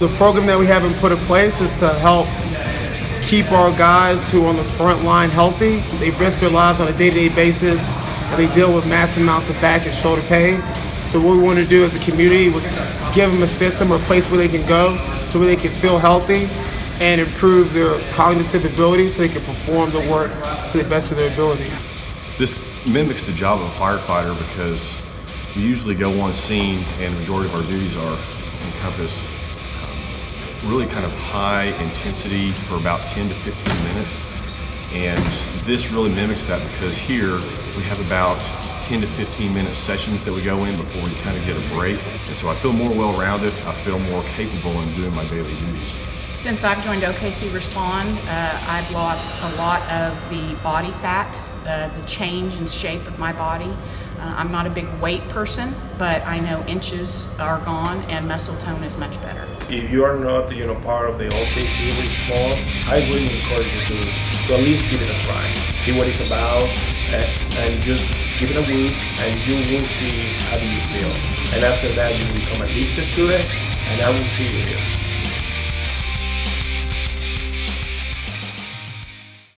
The program that we have been put in place is to help keep our guys who are on the front line healthy. They risk their lives on a day-to-day basis, and they deal with massive amounts of back and shoulder pain. So what we want to do as a community was give them a system or a place where they can go to where they can feel healthy and improve their cognitive abilities so they can perform the work to the best of their ability. This mimics the job of a firefighter because we usually go on scene and the majority of our duties are encompass really kind of high intensity for about 10 to 15 minutes. And this really mimics that because here we have about 10 to 15 minute sessions that we go in before we kind of get a break. And so I feel more well-rounded. I feel more capable in doing my daily duties. Since I've joined OKC Respond, uh, I've lost a lot of the body fat, uh, the change in shape of my body. Uh, I'm not a big weight person, but I know inches are gone and muscle tone is much better. If you are not, you know, part of the OKC Respond, I really encourage you to, to at least give it a try. See what it's about, and, and just give it a week, and you will see how do you feel. And after that, you become addicted to it, and I will see you here.